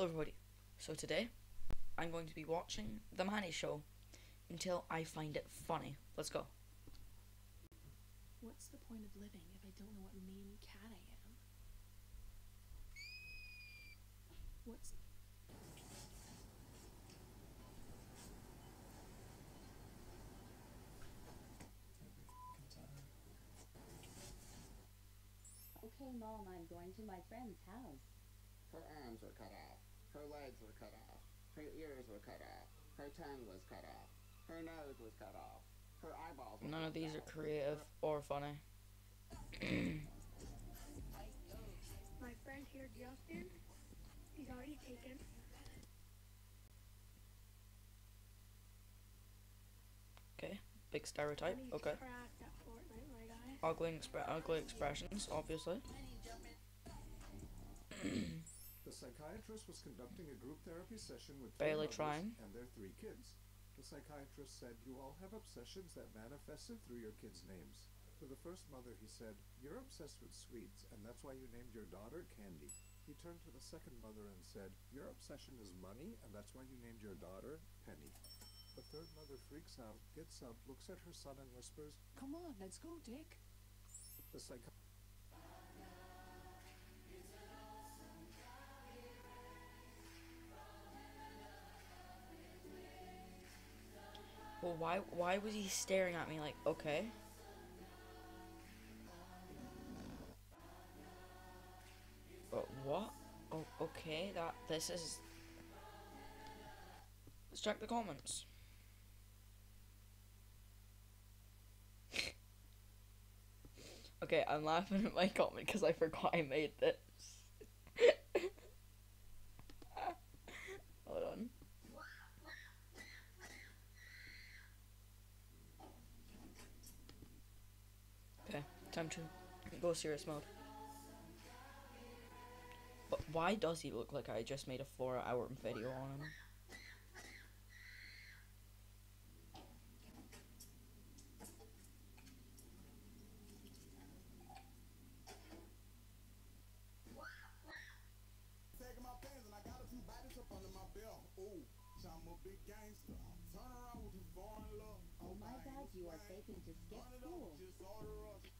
Hello everybody. So today, I'm going to be watching The Mannii Show until I find it funny. Let's go. What's the point of living if I don't know what mean cat I am? What's Okay, Mom, I'm going to my friend's house. Her arms were cut off. Her legs were cut off. Her ears were cut off. Her tongue was cut off. Her nose was cut off. Her eyeballs. were None of ripped these are creative or funny. My friend here, Justin, he's already taken. Okay, big stereotype. Okay, cracked at Fortnite, my guy. ugly, expre- ugly expressions, obviously. The psychiatrist was conducting a group therapy session with Barely trying. and their three kids. The psychiatrist said, You all have obsessions that manifested through your kids' names. To the first mother, he said, You're obsessed with sweets, and that's why you named your daughter Candy. He turned to the second mother and said, Your obsession is money, and that's why you named your daughter Penny. The third mother freaks out, gets up, looks at her son, and whispers, Come on, let's go, Dick. The psychiatrist Well, why why was he staring at me like, okay? But what? Oh, okay, that this is. Let's check the comments. okay, I'm laughing at my comment because I forgot I made this. time to go serious mode. But why does he look like I just made a four hour video on him? Oh my god, you are taking to skip school.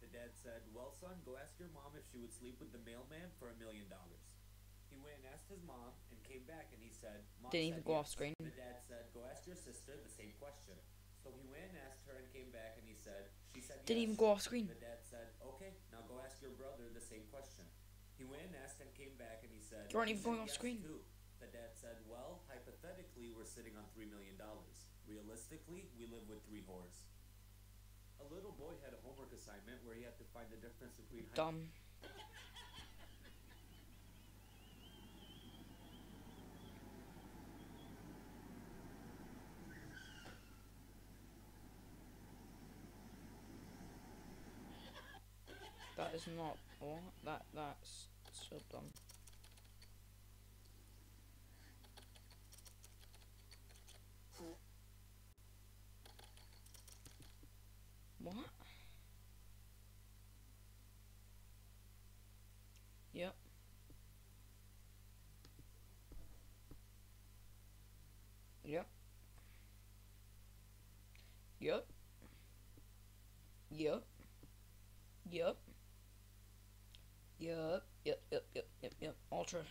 The dad said, Well, son, go ask your mom if she would sleep with the mailman for a million dollars. He went and asked his mom and came back and he said, Mom Didn't even go off screen. The dad said, Go ask your sister the same question. So he went and asked her and came back and he said, She said, Didn't even go off screen. The dad said, Okay, now go ask your brother the same question. He went and asked and came back and he said, You aren't even going off yes screen." too." The dad said, Well, hypothetically, we're sitting on $3 million. Realistically, we live with three whores. A little boy had a homework assignment where he had to find the difference between Dumb. That is not what that that's so dumb. Ultra.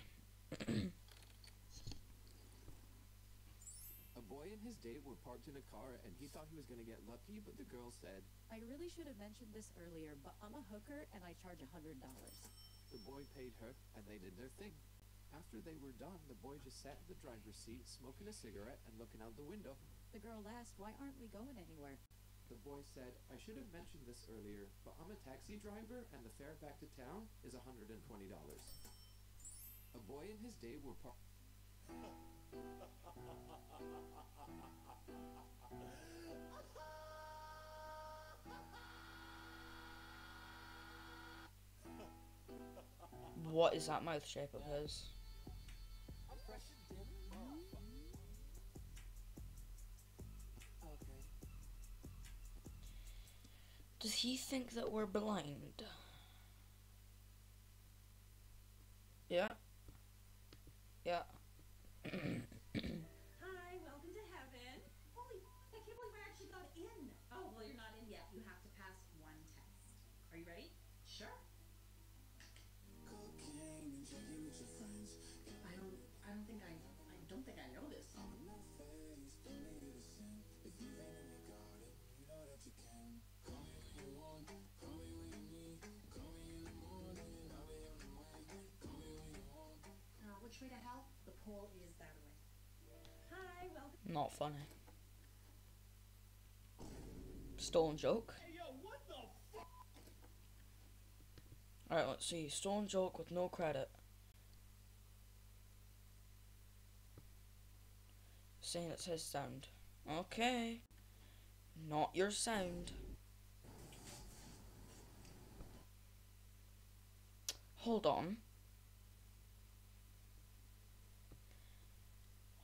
A boy and his date were parked in a car and he thought he was going to get lucky, but the girl said, I really should have mentioned this earlier, but I'm a hooker and I charge a hundred dollars. the boy paid her and they did their thing. After they were done, the boy just sat in the driver's seat, smoking a cigarette and looking out the window. The girl asked, Why aren't we going anywhere? The boy said, I should have mentioned this earlier, but I'm a taxi driver and the fare back to town is $120. A boy and his date were par- What is that mouth shape of his? Does he think that we're blind? Yeah. Which way to hell? The pole is that way. Hi, welcome. Not funny. Stolen joke. Alright, let's see. Stolen joke with no credit. Saying it's his sound. Okay. Not your sound. Hold on.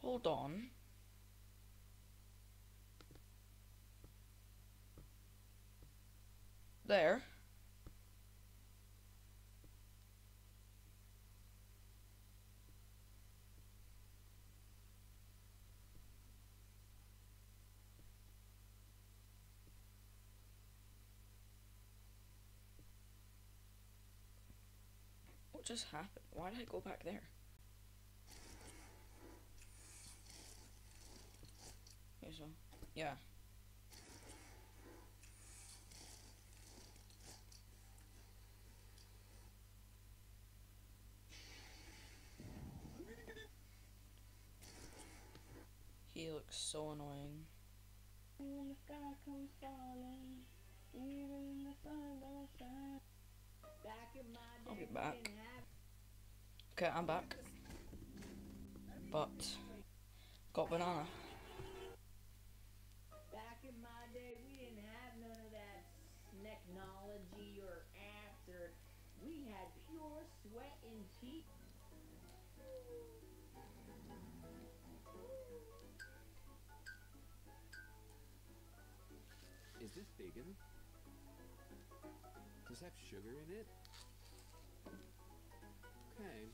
Hold on. There. What just happened? Why did I go back there? Okay, so, yeah. He looks so annoying. When the sky comes falling, even the sun don't shine. Back in my day, I'll be back. Okay, I'm back. But, got banana. Technology or apps or we had pure sweat and teeth. Is this bacon? Does it have sugar in it? Okay.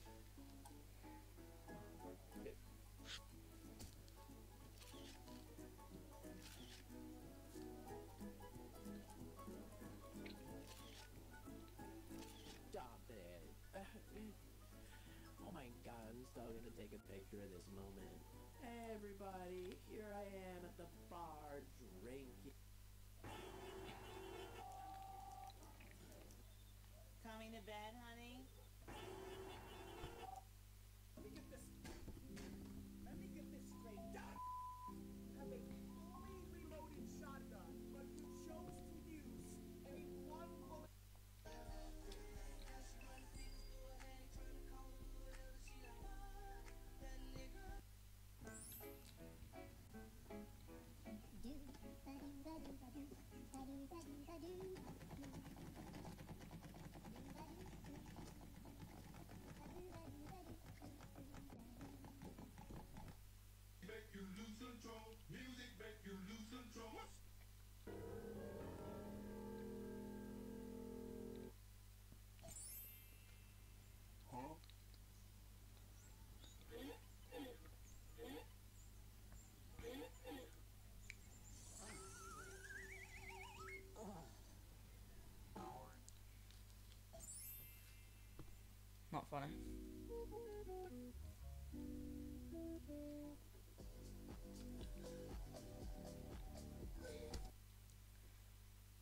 I'm still gonna take a picture of this moment. Everybody, here I am at the bar drinking. Coming to bed, honey? Make you lose control. Music make you lose funny.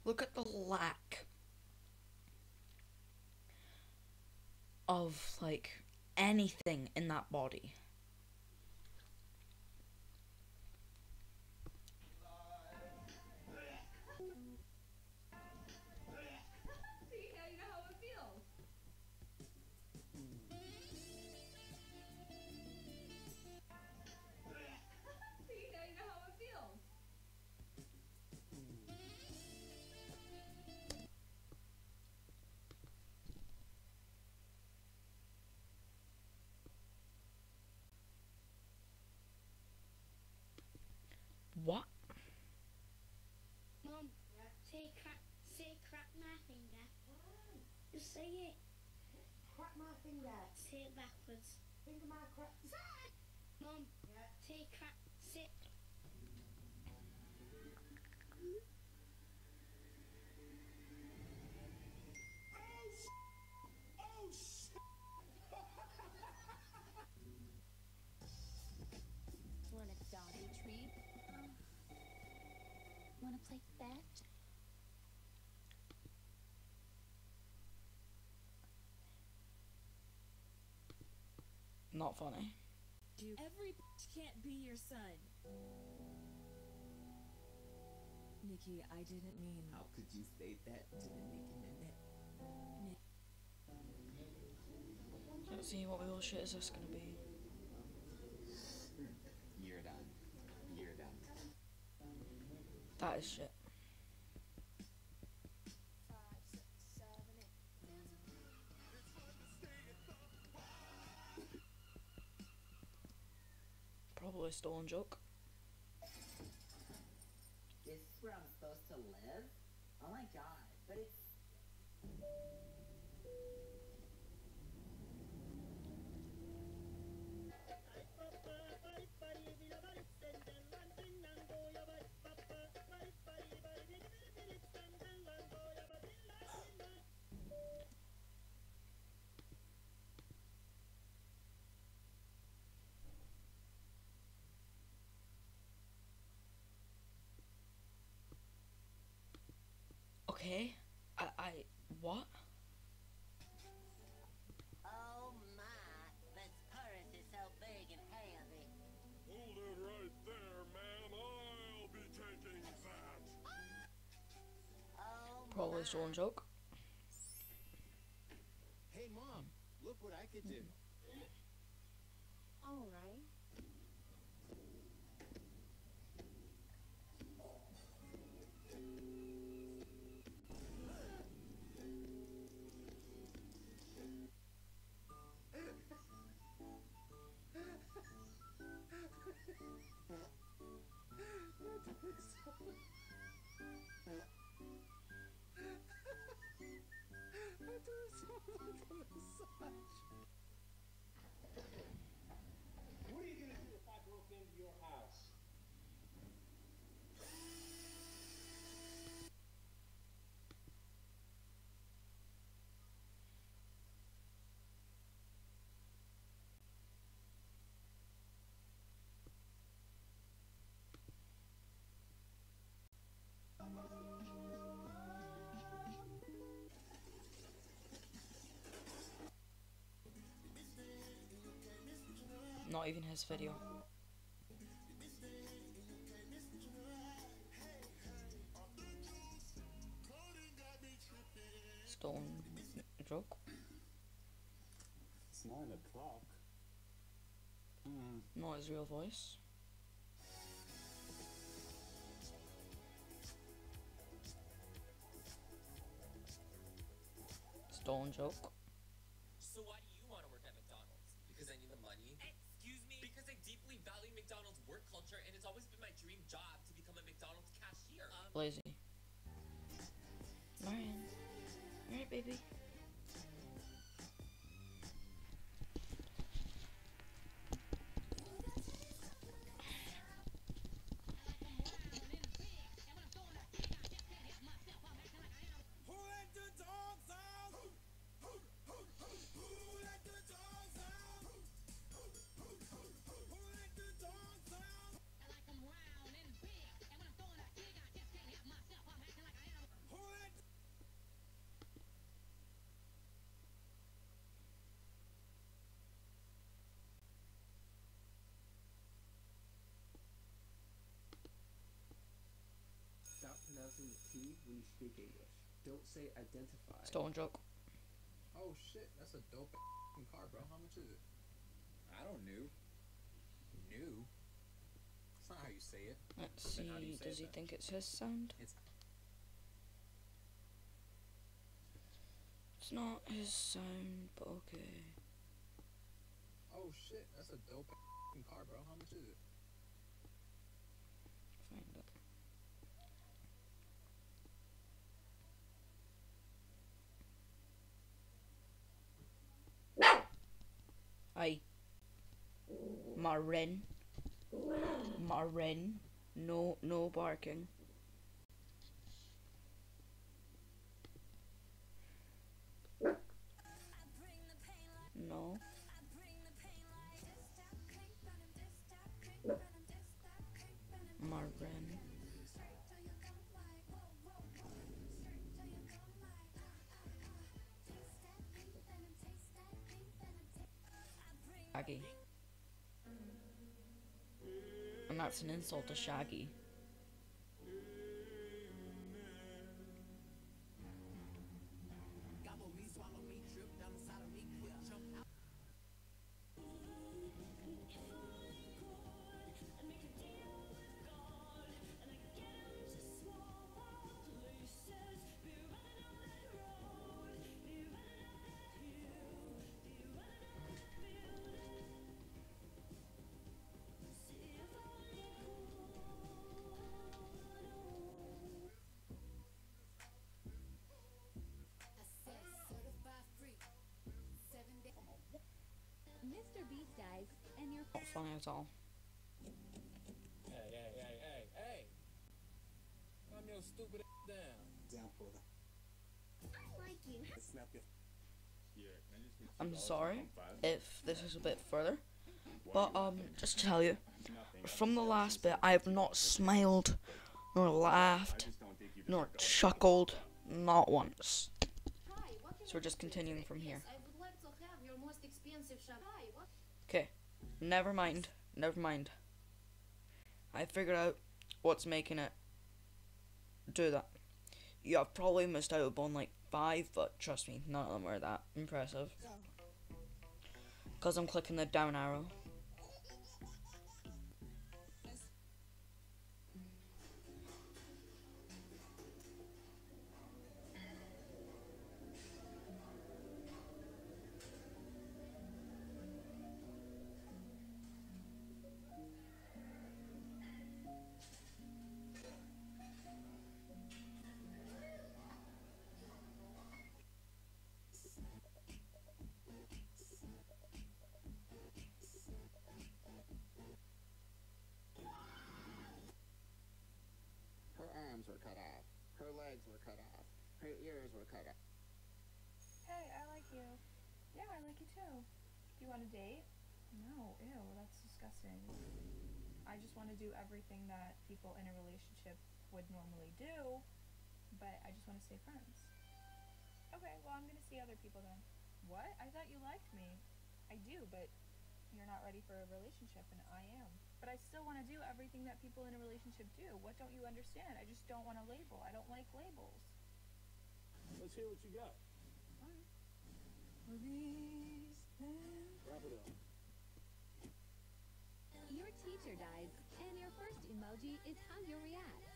Look at the lack of like anything in that body. Just say it. Crack my finger. Say it backwards. Finger my crack. Mom, say crack, say. Oh shit! Want a doggy treat? Want to play fetch? Not funny. Every bitch can't be your son. Nikki, I didn't mean. How could you say that to the Nicki Minette? Let's see what bullshit is this gonna be. You're done. You're done. That is shit. Probably a stolen joke. This is where I'm supposed to live? Oh my god, Okay. I, I what? Oh my, this purse is so big and heavy. Hold it right there, man. I'll be taking that. Oh Probably a stolen joke. Hey, mom, look what I could do. Alright. What Not even his video. Stolen joke. It's nine o'clock. Hmm. Not his real voice. Stolen joke. Baby. T when you speak English. Don't say identify. Stolen joke. Oh shit, that's a dope car, bro. How much is it? I don't know. New? That's not how you say it. Let's Then see. how do you say Does it he then? think it's his sound? It's It's not his sound, but okay. oh shit, that's a dope car, bro. How much is it? find it. Aye. Marin. Marin. No, no barking. No. And that's an insult to Shaggy. Funny at all. Hey, hey, hey, hey, hey! Calm your stupid ass down. Example. I like you. Snap your. I'm sorry if this is a bit further, but um, just to tell you, from the last bit, I have not smiled, nor laughed, nor chuckled, not once. So we're just continuing from here. I would like to have your most expensive shot. Hi, what? Okay, never mind, never mind. I figured out what's making it do that. You have probably missed out on like five, but trust me, none of them are that impressive. Because I'm clicking the down arrow. Her ears were cut off. Hey, I like you. Yeah, I like you too. Do you want a date? No, ew, that's disgusting. I just want to do everything that people in a relationship would normally do, but I just want to stay friends. Okay, well, I'm gonna see other people then. What? I thought you liked me. I do, but you're not ready for a relationship, and I am. But I still want to do everything that people in a relationship do. What don't you understand? I just don't want to label. I don't like labels. Let's hear what you got. Wrap it up. Your teacher dies, and your first emoji is how you react.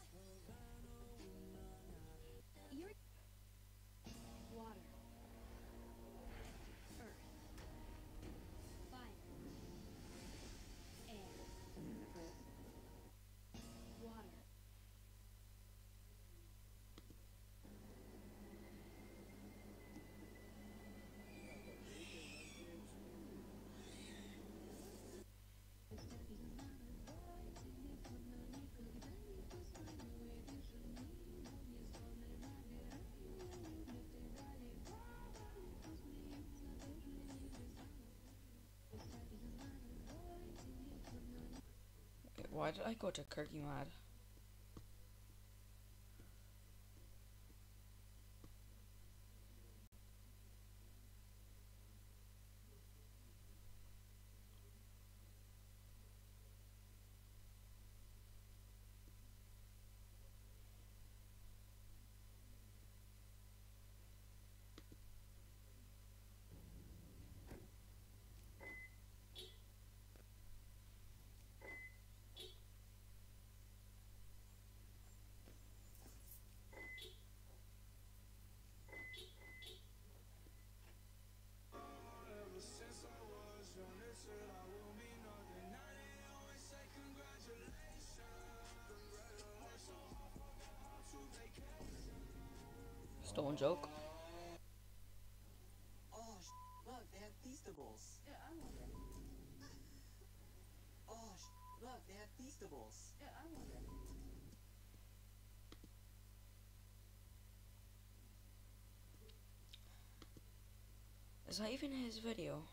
I go to Kirky Mad? Stolen joke. Oh, sh! look, they have feastables. Yeah, I want them. oh, look, they have feastables. Yeah, I want. Is that even his video?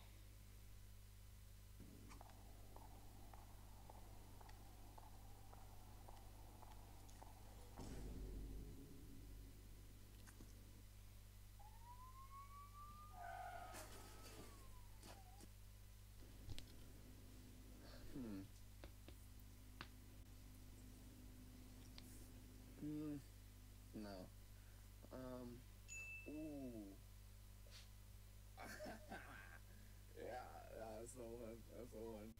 That's the one.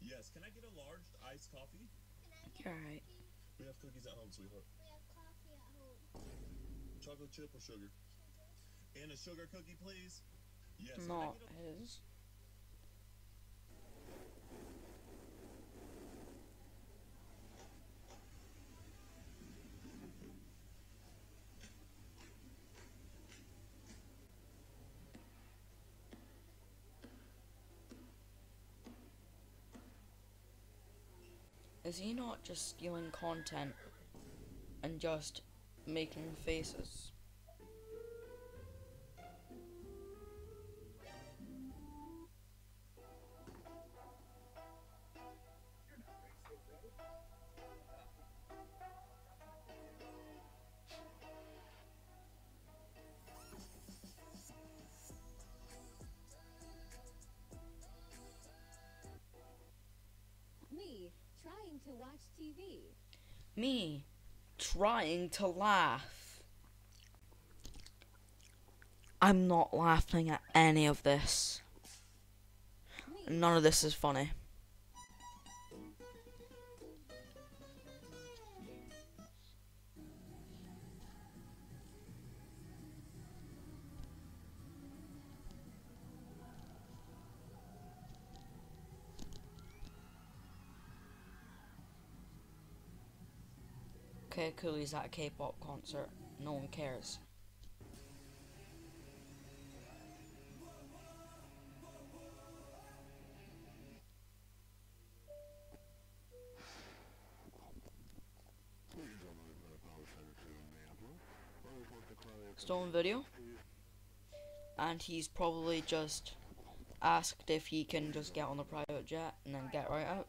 Yes, can I get a large iced coffee? You're alright. We have cookies at home, sweetheart. We have coffee at home. Chocolate chip or sugar? And a sugar cookie, please. Yes. can I Not get a- his. Is he not just stealing content and just making faces? To laugh. I'm not laughing at any of this. None of this is funny. Okay, cool, he's at a K-pop concert. No one cares. Stolen video. And he's probably just asked if he can just get on the private jet and then get right out.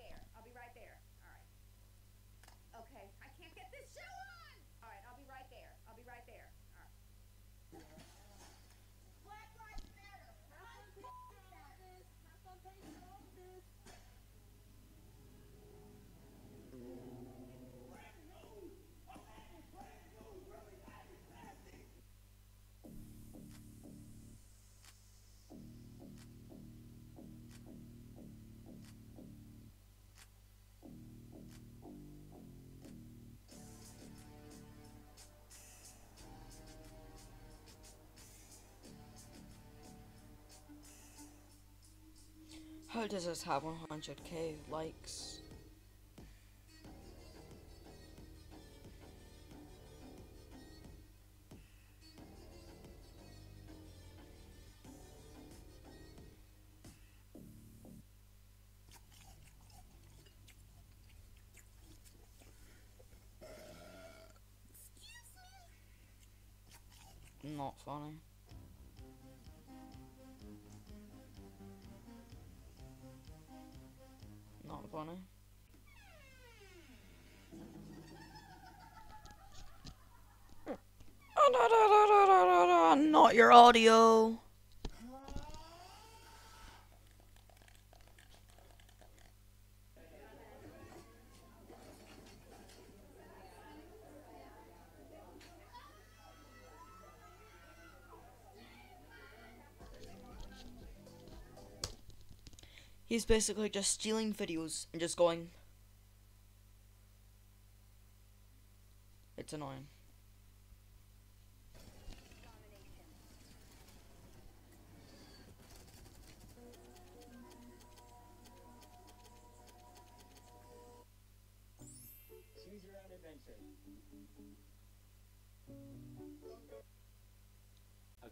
How does this have 100k likes? Not funny. Audio. He's basically just stealing videos and just going. It's annoying.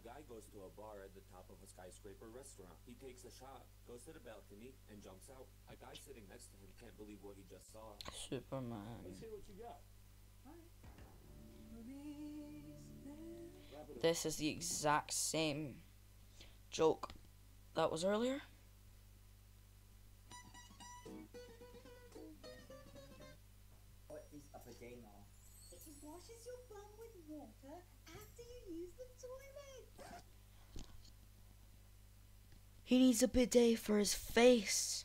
Guy goes to a bar at the top of a skyscraper restaurant. He takes a shot, goes to the balcony, and jumps out. A guy sitting next to him can't believe what he just saw. Superman. Let's hear what you got. This is the exact same joke that was earlier. What is a bidet now? It washes your bum with water after you use the toilet. He needs a bidet for his face.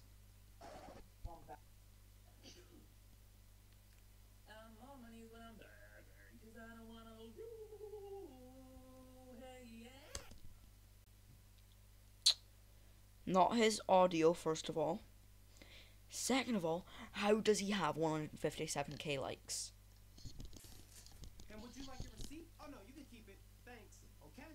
Not his audio, first of all. Second of all, how does he have 157k likes? And would you like your receipt? Oh no, you can keep it. Thanks. Okay.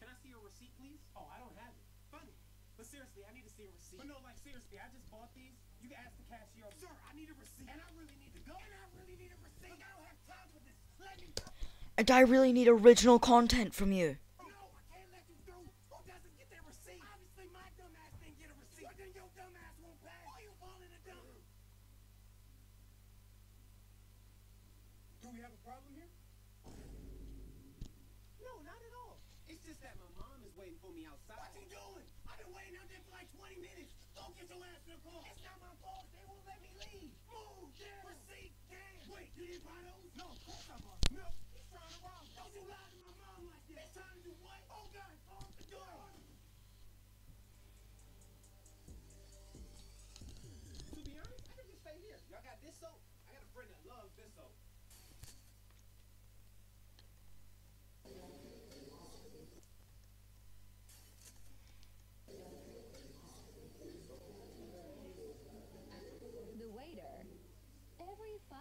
Can I see your receipt, please? Oh, I don't have it. Funny. But seriously, I need to see a receipt. But no, like seriously, I just bought these. You can ask the cashier. Sir, I need a receipt. And I really need to go. And I really need a receipt. Look, I don't have time for this. Let me go. And I really need original content from you. No, I can't let you through. Who doesn't get their receipt? Obviously, my dumb ass didn't get a receipt. But then your dumb ass won't pass. Why you falling in the dump? Do we have a problem here? No, not at all. It's just that my mom is waiting for me outside. What you doing? I've been waiting out there for like 20 minutes. Don't car. It's not my fault. They won't let me leave. Move. Yeah. Receipt. Damn. Wait, you didn't buy those? No, of course I bought. No,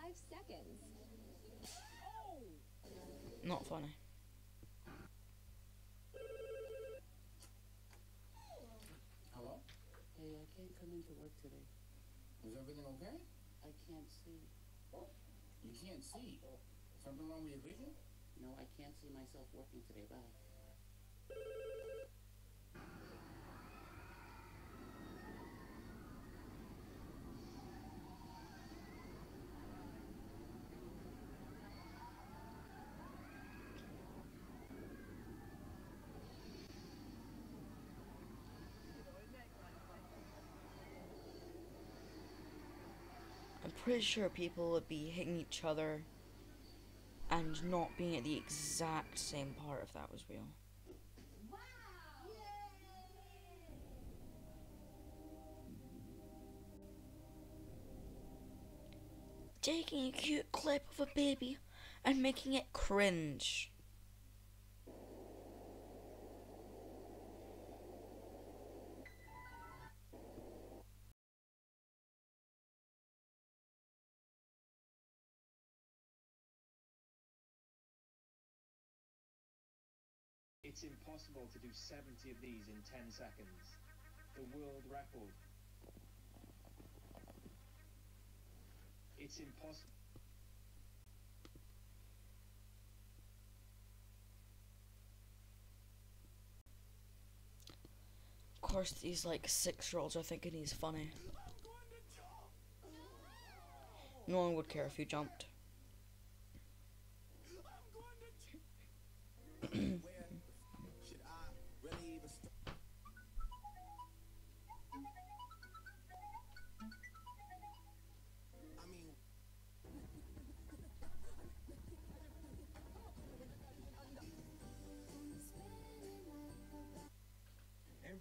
five seconds. Not funny. Hello? Hey, I can't come into work today. Is everything okay? I can't see. You can't see. Something wrong with your vision? No, I can't see myself working today. Bye. Pretty sure people would be hitting each other and not being at the exact same part if that was real. Taking a cute clip of a baby and making it cringe. It's impossible to do 70 of these in 10 seconds. The world record. It's impossible. Of course, these like six year olds are thinking he's funny. No one would care if you jumped.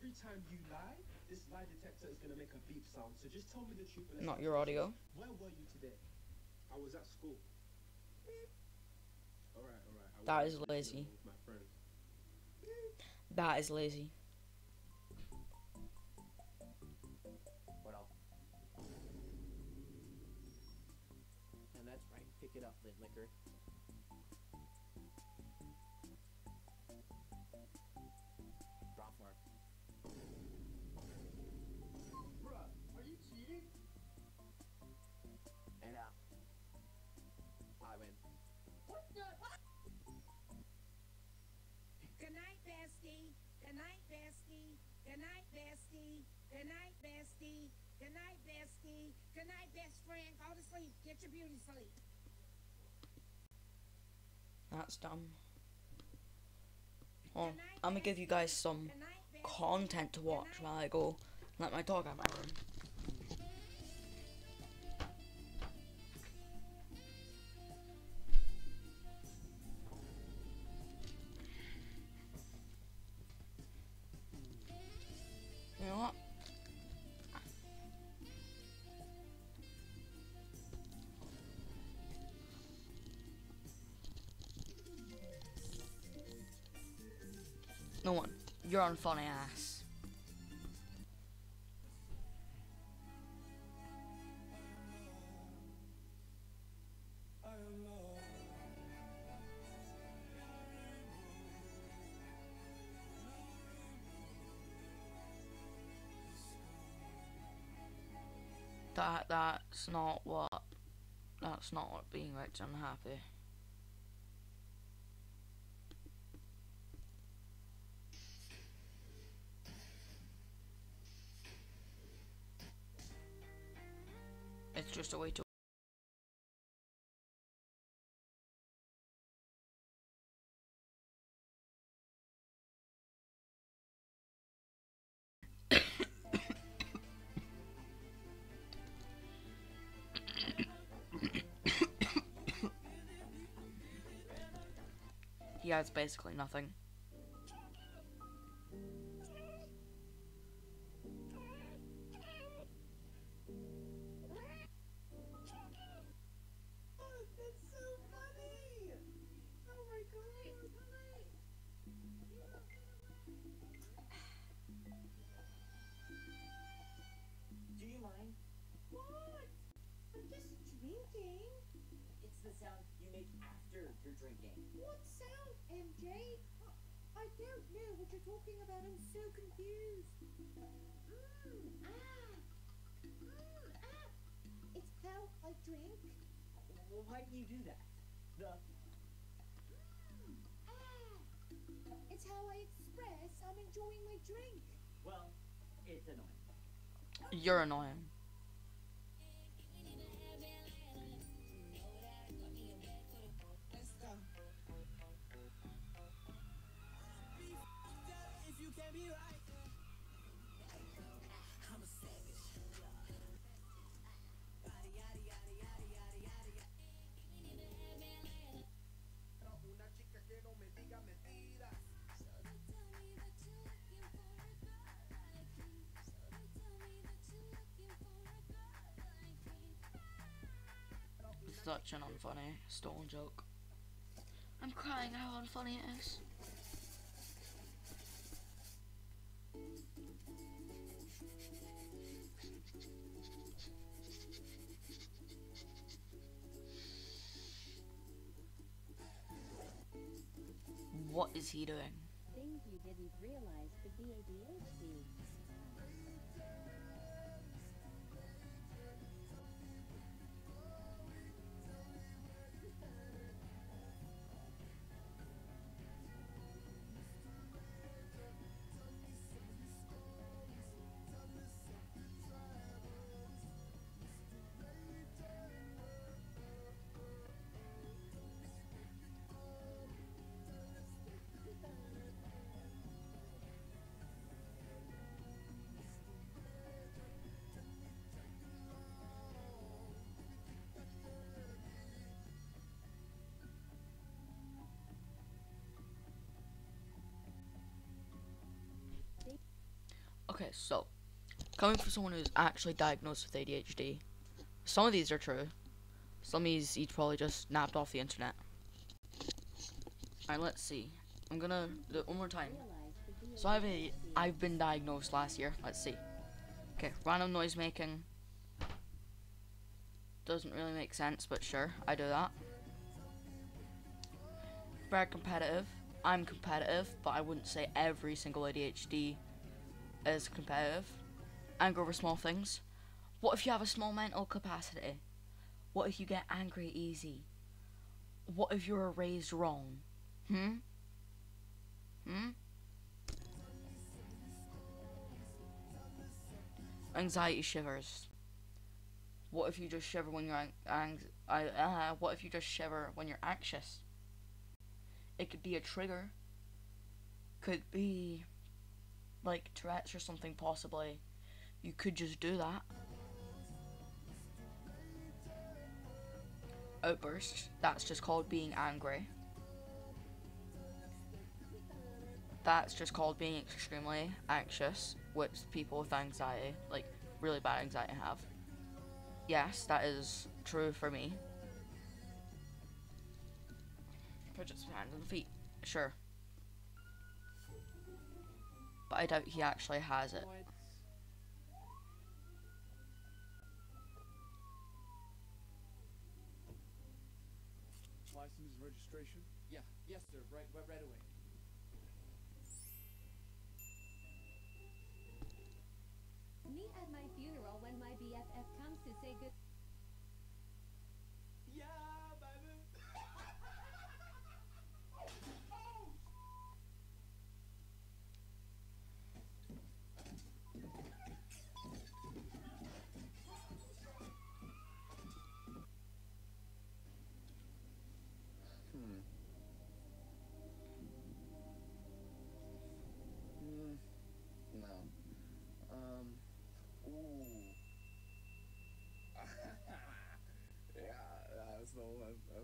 Every time you lie, this lie detector is gonna make a beep sound. So just tell me the truth. and let's Not your audio. conversation. Where were you today? I was at school. Alright, alright. I was That at is school lazy. My friend. That is lazy. What else? And that's right. Pick it up, lint liquor. Good night, best friend. Go to sleep. Get your beauty sleep. That's dumb. Well, I'm gonna give you guys some content to watch while I go let my dog out of my room. One. You're on funny ass. That that's not what that's not what being rich and happy. Way to He has basically nothing. Don't know what you're talking about. I'm so confused. Mm, ah. Mm, ah. It's how I drink. Well, why do you do that? The Mm, ah. It's how I express I'm enjoying my drink. well, it's annoying. You're annoying. If you can be right. I'm a savage. Una chica que no me diga mentiras. Such an unfunny stolen joke. I'm crying how unfunny it is. What is he doing? Things you didn't realize could be ADHD. Okay, so coming from someone who's actually diagnosed with ADHD, some of these are true. Some of these he's probably just napped off the internet. Alright, let's see. I'm gonna do it one more time. So I've a, I've been diagnosed last year. Let's see. Okay, random noise making. Doesn't really make sense, but sure, I do that. Very competitive. I'm competitive, but I wouldn't say every single ADHD is competitive. Anger over small things. What if you have a small mental capacity? What if you get angry easy? What if you were raised wrong? Hmm? Hmm? Anxiety shivers. What if you just shiver when you're ang- ang- uh, what if you just shiver when you're anxious? It could be a trigger. Could be like Tourette's or something possibly. You could just do that. Outburst. That's just called being angry. That's just called being extremely anxious, which people with anxiety, like really bad anxiety, have. Yes, that is true for me. Purchase hands and feet, sure. But I doubt he actually has it. License and registration? Yeah, yes, sir. Right, right, right away. Meet at my funeral when my BFF comes to say good.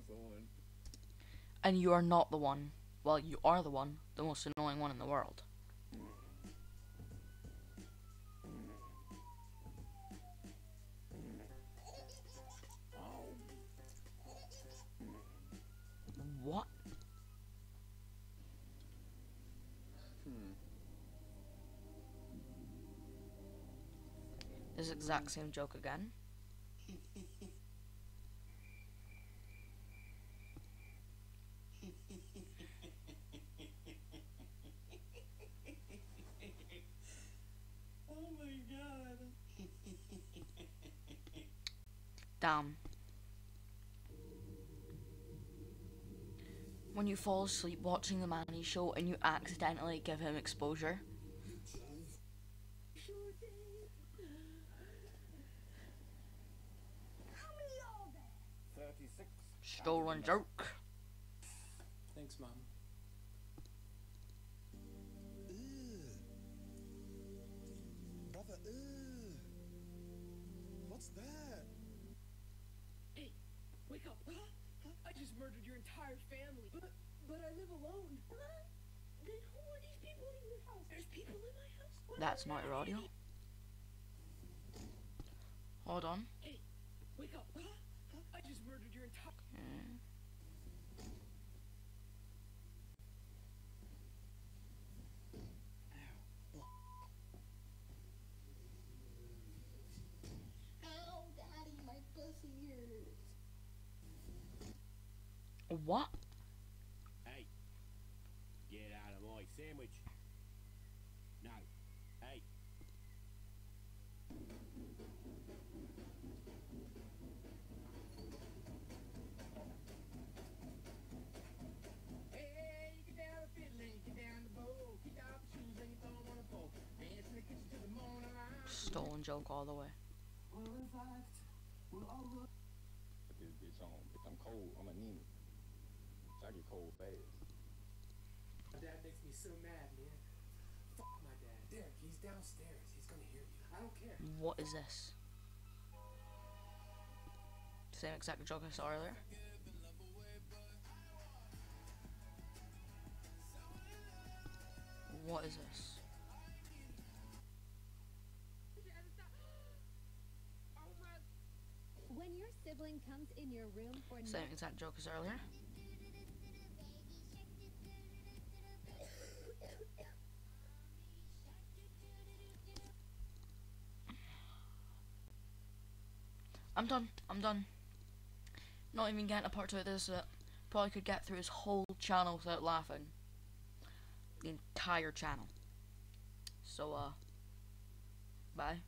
The one. And you are not the one. Well, you are the one, the most annoying one in the world. What? Hmm. This exact same joke again. Damn. When you fall asleep watching the Mannii Show and you accidentally give him exposure. Stolen joke. What? Hey, get out of my sandwich. No. Hey. Hey, you get down the fiddle and you get down the bowl. Kick off the shoes and you throw 'em on the floor. Dance in the kitchen till the morning light. Stolen joke all the way. Well, in fact, we'll all go... Put on. I'm cold. I'm anemic. I get cold fast. My dad makes me so mad, man. Fuck my dad. Derek, he's downstairs. He's gonna hear you. I don't care. What is this? Same exact joke I saw earlier. What is this? When your sibling comes in your room for Same exact joke as earlier. I'm done. I'm done. Not even getting a part two of this. Uh, probably could get through his whole channel without laughing. The entire channel. So, uh, bye.